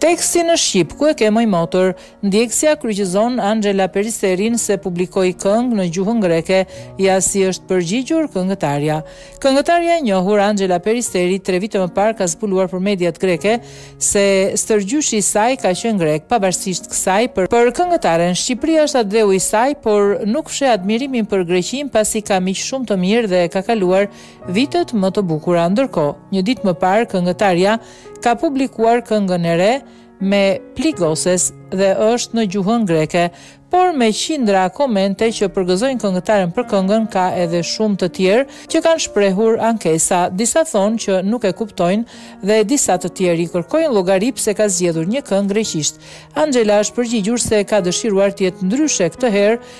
Teksti në shqip, ku e ke moj motër? Ndjekësja kryqëzon Anxhela Peristerin se publikoi këngë në gjuhën greke, ja si është përgjigjur këngëtarja. Këngëtarja e njohur Anxhela Peristeri tre vite më parë ka zbuluar për mediat greke se stërgjyshi i saj ka qenë grek, pavarësisht kësaj për këngëtaren, Shqipëria është atdheu i saj, por nuk fsheh admirimin për Greqinë pasi ka miq shumë të mirë dhe ka kaluar Vitet më të bukura Ndërkohë, një ditë më parë këngëtarja ka publikuar këngën e re me Pligoses dhe është në gjuhën greke, por me qindra komente që përgëzojnë këngëtaren për këngën ka edhe shumë të tjerë që kanë shprehur ankesa, disa thonë që nuk e kuptojnë dhe disa të tjerë i kërkojnë llogari pse ka zgjedhur një këngë greqisht. Anxhela është përgjigjur se ka dëshiruar të jetë ndryshe këtë herë